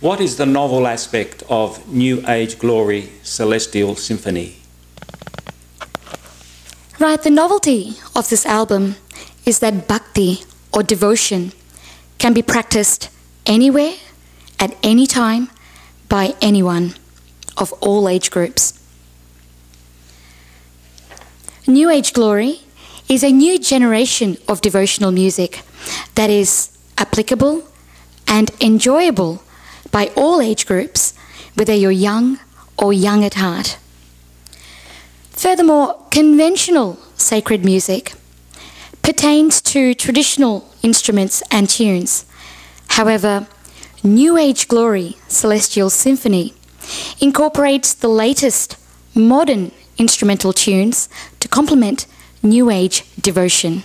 What is the novel aspect of New Age Glory Celestial Symphony? Right, the novelty of this album is that bhakti or devotion can be practiced anywhere, at any time, by anyone of all age groups. New Age Glory is a new generation of devotional music that is applicable and enjoyable by all age groups, whether you're young or young at heart. Furthermore, conventional sacred music pertains to traditional instruments and tunes. However, New Age Glory Celestial Symphony incorporates the latest modern instrumental tunes to complement New Age devotion.